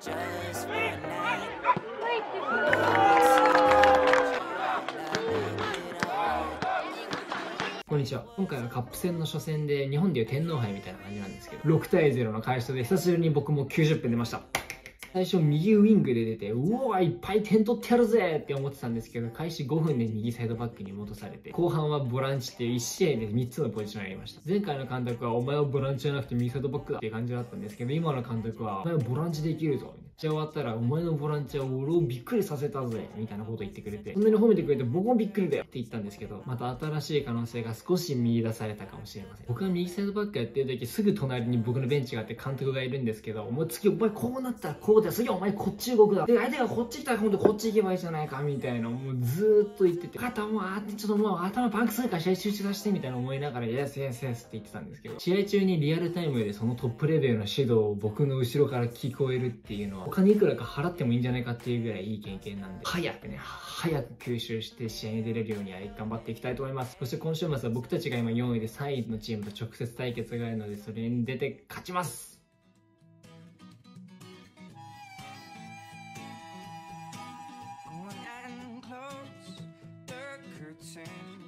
こんにちは。今回はカップ戦の初戦で日本でいう天皇杯みたいな感じなんですけど6対0の快勝で久しぶりに僕も90分出ました。最初右ウィングで出て、うわ、いっぱい点取ってやるぜって思ってたんですけど、開始5分で右サイドバックに戻されて、後半はボランチっていう1試合で3つのポジションやりました。前回の監督は、お前はボランチじゃなくて右サイドバックだっていう感じだったんですけど、今の監督は、お前はボランチできるぞ。じゃ終わったら、お前のボランチは俺をびっくりさせたぜ、みたいなこと言ってくれて、そんなに褒めてくれて僕もびっくりだよって言ったんですけど、また新しい可能性が少し見出されたかもしれません。僕が右サイドバックやってる時、すぐ隣に僕のベンチがあって監督がいるんですけど、もう次お前こうなったらこうだよ、次お前こっち動くだ。で、相手がこっち来たら今度こっち行けばいいじゃないか、みたいな、もうずーっと言ってて、肩もあってちょっともう頭パンクするから試合集中させてみたいな思いながら、イエスイエスイエスって言ってたんですけど、試合中にリアルタイムでそのトップレベルの指導を僕の後ろから聞こえるっていうのは、他にいくらか払ってもいいんじゃないかっていうぐらいいい経験なんで、早くね、早く吸収して試合に出れるように頑張っていきたいと思います。そして今週末は僕たちが今4位で3位のチームと直接対決があるので、それに出て勝ちます Same.